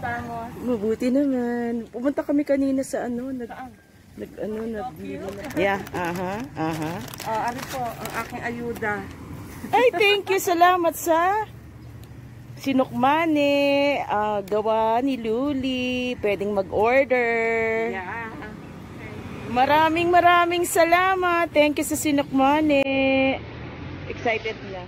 Tangos. Mabuti naman. Pumunta kami kanina sa ano, nag, Saan? nag ano, nag, yeah, aha, aha. Oh, ano po, ang aking ayuda. Ay, thank you. Salamat sa sinukmane, ah, gawa ni Luli. Pwedeng mag-order. Yeah. Maraming maraming salamat. Thank you sa sinukmane. Excited na.